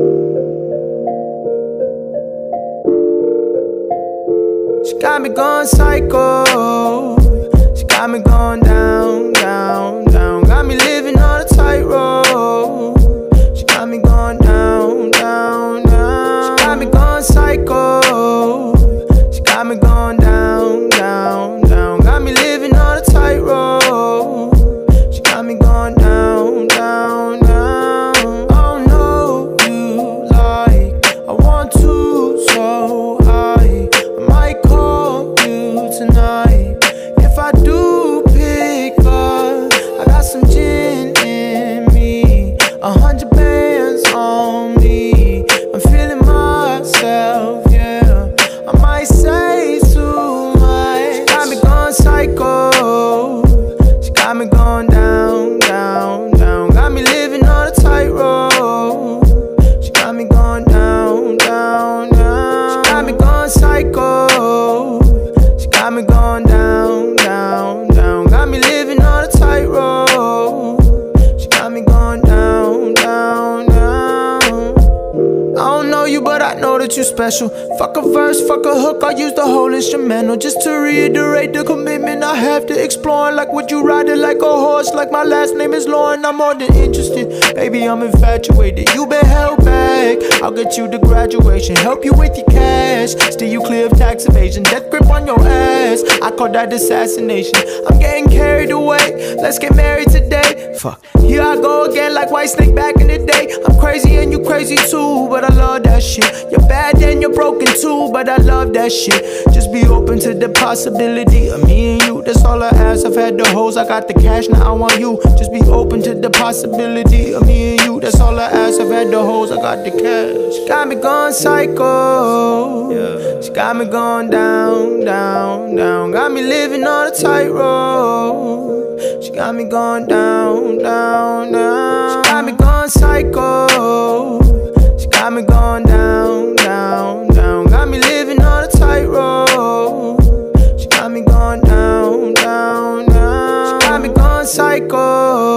She got me going psycho. She got me going down, down. Got me going down, down, down. Got me living on a tightrope. She got me going down, down, down. She got me going psycho. She got me going down, know you, but I know that you special. Fuck a verse, fuck a hook, I use the whole instrumental just to reiterate the commitment I have to exploring. Like, would you ride it like a horse? Like, my last name is Lauren, I'm more than interested. Baby, I'm infatuated. You been held back. I'll get you to graduation, help you with your cash, steer you clear of tax evasion, death grip on your ass. I call that assassination. I'm getting carried away. Let's get married today. Fuck. Here I go again, like Whitesnake back in the day. Crazy and you crazy too, but I love that shit. You're bad and you're broken too, but I love that shit. Just be open to the possibility of me and you. That's all I ask. I've had the hoes, I got the cash, now I want you. Just be open to the possibility of me and you. That's all I ask. I've had the hoes, I got the cash. She got me going psycho. Yeah. She got me going down, down, down. Got me living on a tightrope. She got me going down, down, down. She got me going psycho. Got me going down, down, down. Got me living on a tightrope. She got me going down, down, down. She got me going psycho.